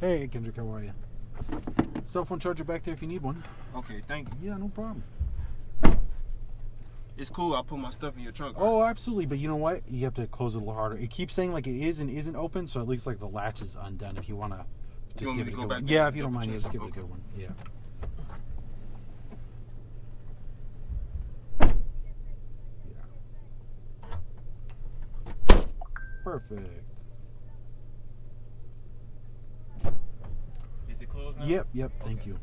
Hey, Kendrick, how are you? Cell phone charger back there if you need one. Okay, thank you. Yeah, no problem. It's cool. I'll put my stuff in your trunk. right? Oh, absolutely. But you know what? You have to close it a little harder. It keeps saying like it is and isn't open, so it looks like the latch is undone. If you want to just want give me it a go good back one. Yeah, if you don't mind, yeah, just give it a good one. Yeah. Perfect. Is it closed now? Yep, yep. Thank you.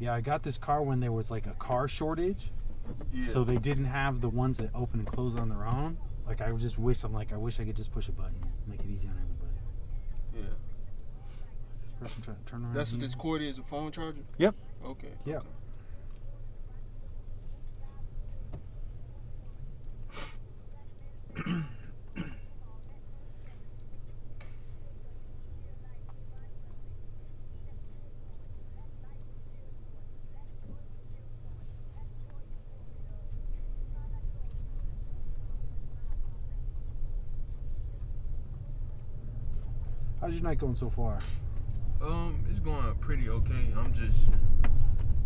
Yeah, I got this car when there was like a car shortage. Yeah. So they didn't have the ones that open and close on their own. Like I just wish I'm like I wish I could just push a button, make it easy on everybody. yeah. This person trying to turn around. That's what here. this cord is, a phone charger? Yep. Okay. Yep. okay. How's your night going so far? Um, it's going pretty okay. I'm just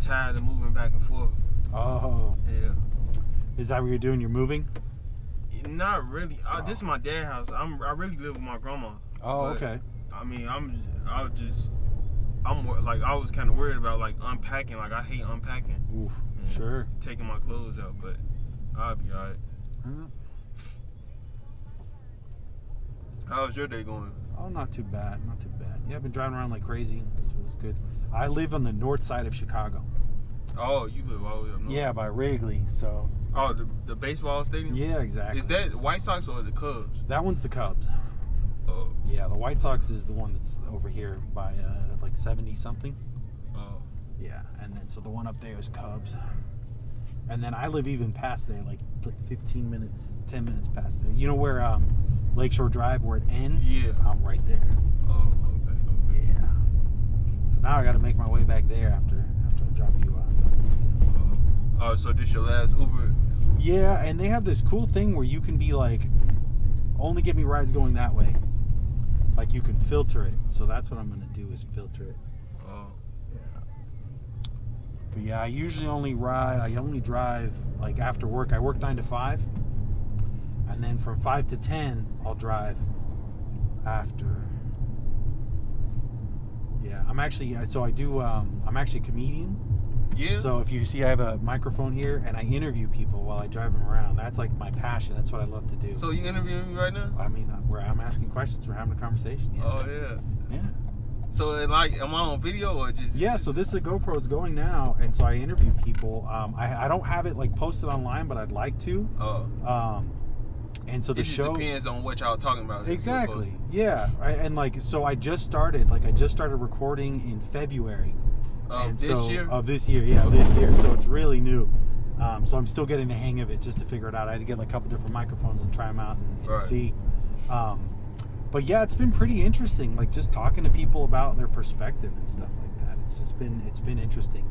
tired of moving back and forth. Oh, Yeah. is that what you're doing? You're moving? Not really. Uh, this is my dad's house. I'm I really live with my grandma. Oh, okay. I mean, I'm I was just I'm like I was kind of worried about like unpacking. Like I hate unpacking. Oof. Sure. Taking my clothes out, but I'll be alright. Huh? How's your day going? Oh, not too bad. Not too bad. Yeah, I've been driving around like crazy. So it's good. I live on the north side of Chicago. Oh, you live all the way up north. Yeah, by Wrigley. So Oh, the, the baseball stadium. yeah, exactly. Is that White Sox or the Cubs? that one's the Cubs? Oh, Yeah, the White Sox is the one that's over here by uh, like seventy something. oh, Yeah, and then so the one up there is Cubs. And then I live even past there, like like 15 minutes, 10 minutes past there. You know where um, Lakeshore Drive, where it ends? Yeah. I'm right there. oh, okay, okay. Yeah. So now I got to make my way back there after after I drop you off. Oh, oh, so this your last Uber? Yeah, and they have this cool thing where you can be like, only give me rides going that way. Like you can filter it. So that's what I'm gonna do is filter it. Oh, Yeah. But yeah, I usually only ride. I only drive like after work. I work nine to five, and then from five to ten, I'll drive after. Yeah, I'm actually so I do. Um, I'm actually a comedian. yeah. So if you see, I have a microphone here, and I interview people while I drive them around. That's like my passion. That's what I love to do. So you interviewing me right now? I mean, uh, where I'm asking questions, we're having a conversation. Yeah. Oh yeah. yeah. So like, am I on video or just? Yeah, so this is a GoPro. It's going now, and so I interview people. Um, I, I don't have it like posted online, but I'd like to. Oh, Um, and so the it just show depends on what y'all talking about. exactly, yeah. I, and like, so I just started. Like, I just started recording in February. Of and this so, year. Of this year, yeah, this year. So it's really new. Um, so I'm still getting the hang of it, just to figure it out. I had to get like a couple different microphones and try them out and, and Right. see. Um, but yeah, it's been pretty interesting. Like just talking to people about their perspective and stuff like that. It's just been it's been interesting.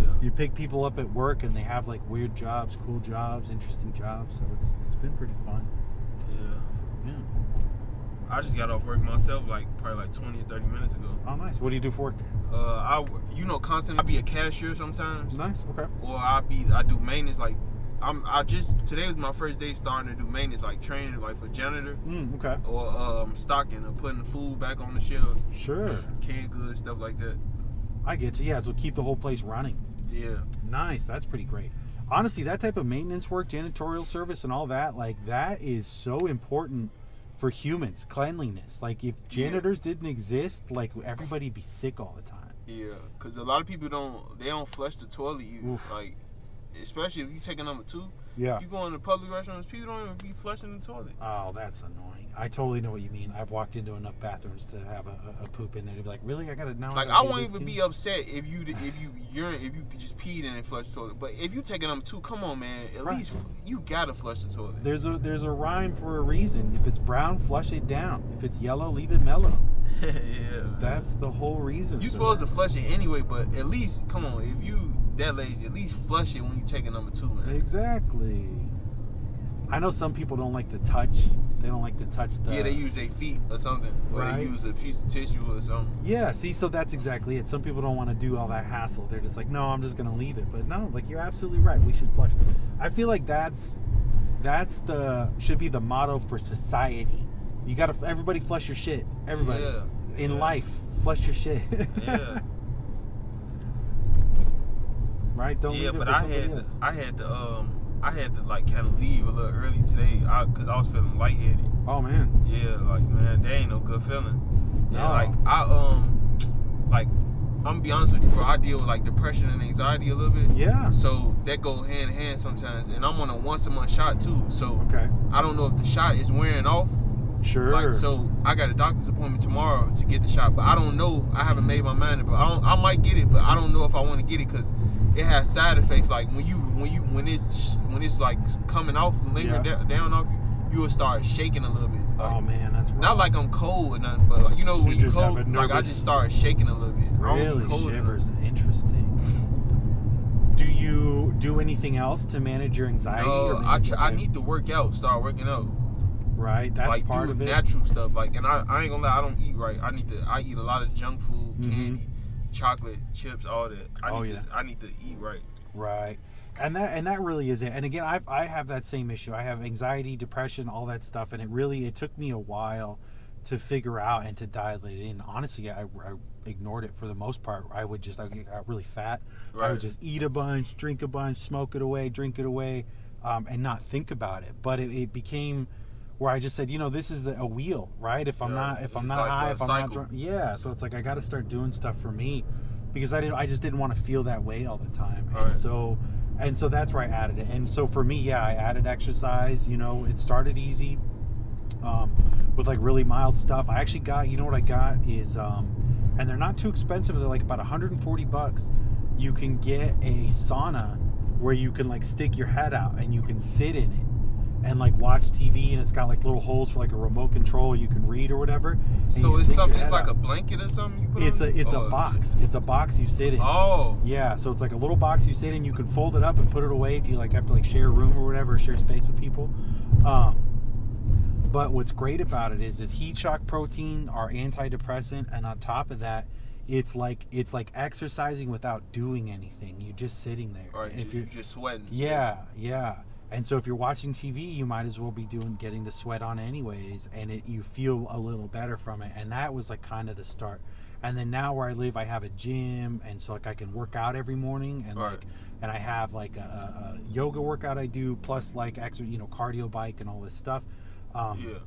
Yeah. You pick people up at work and they have like weird jobs, cool jobs, interesting jobs. So it's it's been pretty fun. Yeah. Yeah. I just got off work myself, like probably like 20 or 30 minutes ago. Oh, nice. What do you do for work? Uh, I, you know, constantly I be a cashier sometimes, Nice. Okay. or I be I do maintenance. Like, I'm I just today was my first day starting to do maintenance, like training, like for janitor Mm, okay. or um stocking or putting food back on the shelves, Sure. canned goods, stuff like that. I get you. Yeah. So keep the whole place running. Yeah. Nice. That's pretty great. Honestly, that type of maintenance work, janitorial service, and all that, like that is so important for humans. Cleanliness. Like if Yeah. janitors didn't exist, like everybody'd be sick all the time. Yeah, cause a lot of people don't they don't flush the toilet. You like, especially if you take a number two, Yeah. you go into public restrooms, people don't even be flushing the toilet. Oh, that's annoying. I totally know what you mean. I've walked into enough bathrooms to have a, a, poop in there to be like, really? I gotta now. Like gotta I won't even too?" be upset if you if you urine if you just peed in and flushed the toilet. But if you take a number two, come on, man, at Right. least you gotta flush the toilet. There's a there's a rhyme for a reason. If it's brown, flush it down. If it's yellow, leave it mellow. yeah. That's the whole reason. You supposed that. to flush it anyway, but at least come on, if you that lazy, at least flush it when you take a number two, man. Exactly. I know some people don't like to touch They don't like to touch the. yeah, they use their feet or something, or Right. they use a piece of tissue or something. Yeah, see, so that's exactly it. Some people don't want to do all that hassle. They're just like, no, I'm just gonna leave it. But no, like you're absolutely right. We should flush. I feel like that's that's the should be the motto for society. You gotta everybody flush your shit. Everybody Yeah, in yeah. life, flush your shit. Yeah. Right? Don't yeah, but I had else. to, I had to um I had to like kind of leave a little early today because I, was feeling lightheaded. Oh man. Yeah, like man, that ain't no good feeling. Yeah, No. like I um like I'm gonna be honest with you, bro. I deal with like depression and anxiety a little bit. Yeah. So that go hand in hand sometimes, and I'm on a once a month shot too. So Okay. I don't know if the shot is wearing off. Sure. Like so, I got a doctor's appointment tomorrow to get the shot, but I don't know. I haven't made my mind up. But I, don't, I might get it, but I don't know if I want to get it because it has side effects. Like when you when you when it's when it's like coming off, lingering Yeah. da- down off you, you will start shaking a little bit. Like, oh man, that's rough. not like I'm cold or nothing, but like, you know when You you, cold, like I just start shaking a little bit. I don't be really shivers. Interesting. Do you do anything else to manage your anxiety? or No, I tr- I need to work out, start working out. Right, that's like part of it. natural stuff. Like, and I, I ain't gonna lie, I don't eat right. I need to. I eat a lot of junk food, Mhm. candy, chocolate, chips, all that. I Oh, need yeah. To, I need to eat right. Right. And that and that really is it. And again, I I have that same issue. I have anxiety, depression, all that stuff, and it really it took me a while to figure out and to dial it in. Honestly, I, I ignored it for the most part. I would just I got really fat. I would just eat a bunch, drink a bunch, smoke it away, drink it away, um, and not think about it. But it, it became where I just said, you know, this is a wheel, right? If I'm Yeah, not if I'm not like high, if I'm not drunk, yeah. So it's like I got to start doing stuff for me because I didn't I just didn't want to feel that way all the time. And Right. so and so that's where I added it. And so for me, yeah, I added exercise. You know, it started easy um, with like really mild stuff. I actually got, you know what I got is, um, and they're not too expensive. They're like about 140 bucks. You can get a sauna where you can like stick your head out and you can sit in it and like watch TV. And it's got like little holes for like a remote control you can read or whatever. So it's something. It's like a blanket or something. You put It's a it's Oh, a box. It's a box you sit in. Oh, Yeah, so it's like a little box you sit in. You can fold it up and put it away if you like have to like share a room or whatever, or share space with people. Um, but what's great about it is, is heat shock protein are antidepressant, and on top of that, it's like it's like exercising without doing anything. You're just sitting there. right. If Just, you're- you just sweating. yeah, yeah. And so if you're watching TV, you might as well be doing getting the sweat on anyways, and it you feel a little better from it. And that was like kind of the start. And then now where I live, I have a gym, and so like I can work out every morning, and Right. like and I have like a, a, yoga workout I do, plus like extra you know cardio bike and all this stuff. Um, Yeah.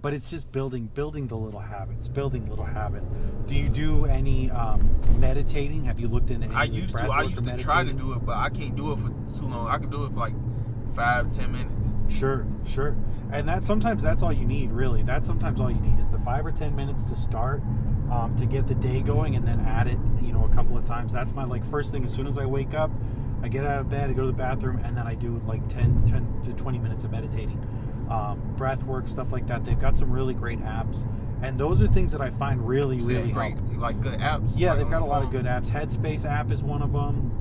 But it's just building building the little habits, building little habits. Do you do any um, meditating? Have you looked into? Any I used to. I used to try to do it, but I can't do it for too long. I can do it for like five, ten minutes. Sure, sure. And that sometimes that's all you need, really. That's sometimes all you need is the five or ten minutes to start, um, to get the day going, and then add it, you know, a couple of times. That's my like first thing. As soon as I wake up, I get out of bed, I go to the bathroom, and then I do like 10, 10 to twenty minutes of meditating, um, breath work, stuff like that. They've got some really great apps, and those are things that I find really, really great, help. like good apps. Yeah, like they've got a the lot of good apps. Headspace app is one of them.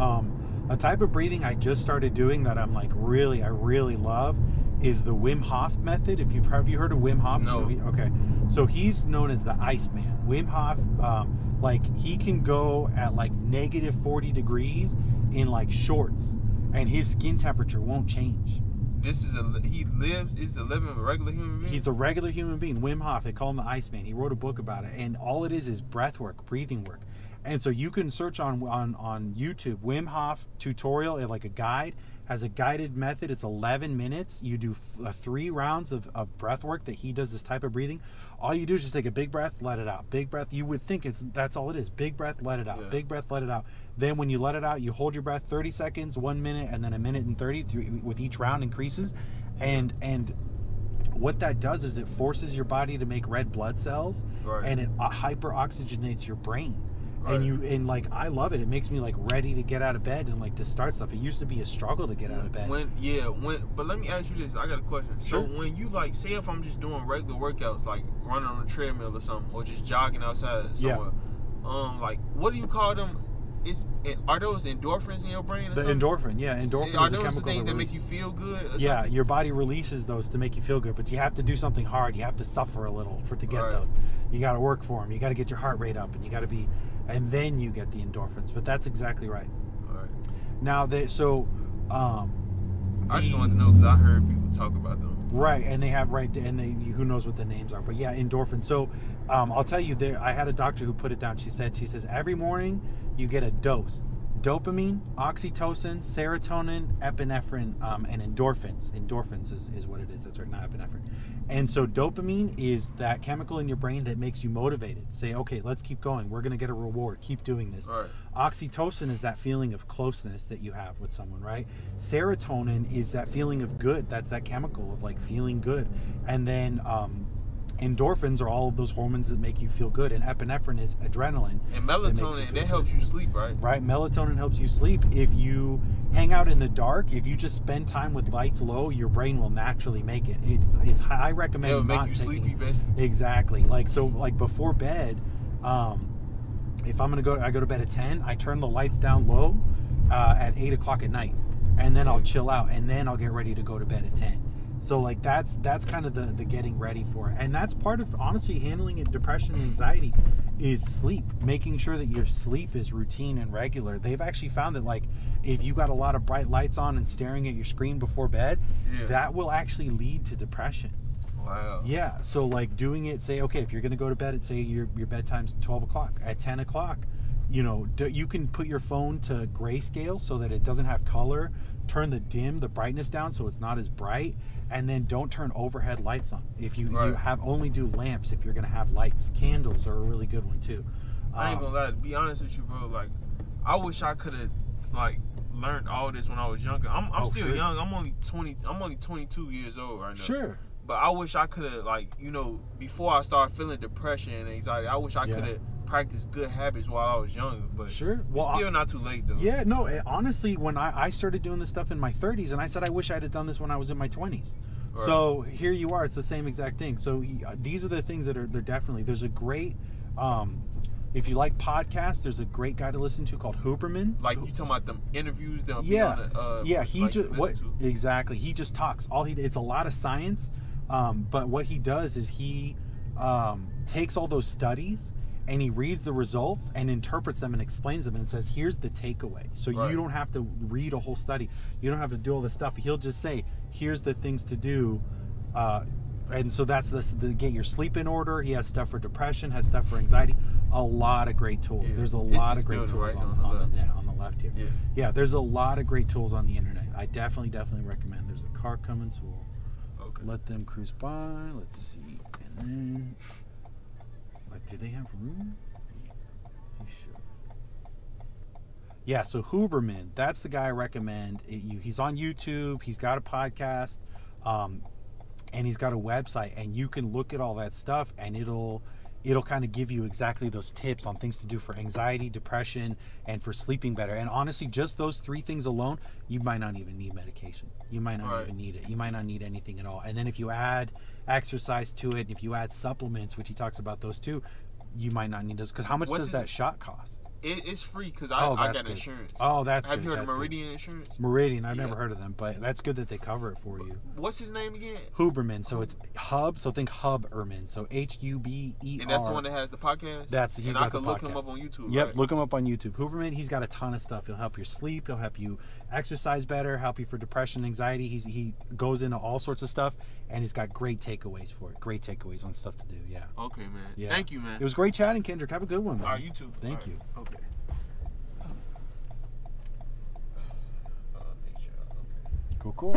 Um, a type of breathing I just started doing that I'm like really, I really love is the Wim Hof method. If you've have you heard of Wim Hof? No. Okay, so he's known as the Iceman. Wim Hof, um, like he can go at like negative 40 degrees in like shorts, and his skin temperature won't change. This is a he lives is a living of a regular human being. He's a regular human being. Wim Hof, they call him the Iceman. He wrote a book about it, and all it is is breath work, breathing work. And so you can search on on on YouTube Wim Hof tutorial, like a guide, has a guided method. It's 11 minutes. You do f- uh, three rounds of, of breath work that he does this type of breathing. All you do is just take a big breath, let it out. Big breath. You would think it's that's all it is. Big breath, let it out. Yeah. Big breath, let it out. Then when you let it out, you hold your breath 30 seconds, one minute, and then a minute and 30 through, with each round increases. And and what that does is it forces your body to make red blood cells Right. and it uh, hyper oxygenates your brain Right. and you and like i love it it makes me like ready to get out of bed and like to start stuff it used to be a struggle to get out of bed When yeah, when but let me ask you this. I got a question. Sure. So when you like say if I'm just doing regular workouts like running on a treadmill or something or just jogging outside Yeah. somewhere, um like what do you call them? it's are those endorphins in your brain? Or The something? endorphin, yeah, endorphin Are those the things that make you feel good? Yeah, something? your body releases those to make you feel good, but you have to do something hard. You have to suffer a little for to get Right. those. You got to work for them. You got to get your heart rate up, and you got to be, and then you get the endorphins. But that's exactly right. All right. Now they so, um, I just wanted to know because I heard people talk about them. Right, and they have right, and they who knows what the names are, but yeah, endorphins. So, um, I'll tell you, there. I had a doctor who put it down. She said, she says every morning you get a dose: dopamine, oxytocin, serotonin, epinephrine, um, and endorphins. Endorphins is, is what it is. That's right, not epinephrine. And so, dopamine is that chemical in your brain that makes you motivated. Say, okay, let's keep going. We're gonna get a reward. Keep doing this. Right. Oxytocin is that feeling of closeness that you have with someone, right? Serotonin is that feeling of good. That's that chemical of like feeling good. And then um, endorphins are all of those hormones that make you feel good. And epinephrine is adrenaline. And that melatonin feel that helps you sleep, right? Right? Melatonin helps you sleep. If you hang out in the dark, if you just spend time with lights low, your brain will naturally make it. It's, it's I recommend It'll make not you taking- sleepy, basically. Exactly. Like so, like before bed, um, if I'm gonna go, I go to bed at ten. I turn the lights down low uh, at eight o'clock at night, and then I'll chill out, and then I'll get ready to go to bed at ten. So like that's that's kind of the the getting ready for it, and that's part of honestly handling it, depression and anxiety is sleep, making sure that your sleep is routine and regular. They've actually found that like if you got a lot of bright lights on and staring at your screen before bed, Yeah. that will actually lead to depression. Wow. Yeah. So like doing it, say, okay, if you're gonna go to bed at say your your bedtime's twelve o'clock, at ten o'clock, you know, do, you can put your phone to grayscale so that it doesn't have color. Turn the dim, the brightness down so it's not as bright, and then don't turn overhead lights on. If you, you have only do lamps if you're gonna have lights. Candles are a really good one too. I ain't Um, gonna lie. To be honest with you, bro, like I wish I could have like learned all this when I was younger. I'm, I'm Oh, still sure. young. I'm only 20. I'm only 22 years old right now. Sure. But I wish I could have like you know before I started feeling depression and anxiety. I wish I Yeah. could have practiced good habits while I was younger. But Sure. it's Well, still not too late though. Yeah, no, honestly, when I, I started doing this stuff in my 30s, and I said I wish I'd have done this when I was in my 20s. Right. So here you are, it's the same exact thing. So these are the things that are, they're definitely, there's a great, um, if you like podcasts, there's a great guy to listen to called Huberman. Like you talking about them interviews that yeah, the, uh, yeah, he like, just, what, to. exactly, he just talks. All he, it's a lot of science, um, but what he does is he um, takes all those studies and he reads the results and interprets them and explains them and says here's the takeaway so Right. you don't have to read a whole study you don't have to do all this stuff he'll just say here's the things to do uh, and so that's the, the get your sleep in order he has stuff for depression has stuff for anxiety a lot of great tools Yeah. there's a It's lot of great tools right on, on the on, left. the on the left here Yeah. yeah there's a lot of great tools on the internet i definitely definitely recommend there's a car coming so we'll Okay. let them cruise by. Let's see. And then, do they have room? Should. Yeah, so Huberman, that's the guy I recommend. He's on YouTube. He's got a podcast, um, and he's got a website. And you can look at all that stuff, and it'll it'll kind of give you exactly those tips on things to do for anxiety, depression, and for sleeping better. And honestly, just those three things alone, you might not even need medication. You might not Right. even need it. You might not need anything at all. And then if you add exercise to it, if you add supplements, which he talks about those too, you might not need those. Because how much What's does that shot cost? It, it's free because I, Oh, I got good. insurance. Oh, that's Have good. you heard that's of good. Meridian Insurance? Meridian, I've Yeah. never heard of them, but that's good that they cover it for you. What's his name again? Huberman, so it's Hub, so think Huberman, so H U B E R. And that's the one that has the podcast. That's- he's and got I could look him podcast. up on YouTube. Yep, right? look him up on YouTube. Huberman, he's got a ton of stuff. He'll help you sleep. He'll help you exercise better. Help you for depression, anxiety. He's he goes into all sorts of stuff, and he's got great takeaways for it. Great takeaways on stuff to do. Yeah. Okay, man. Yeah. Thank you, man. It was great chatting, Kendrick. Have a good one. Man. All right, you too. Thank All right. you. Okay. Uh, make sure. Okay. Cool, cool.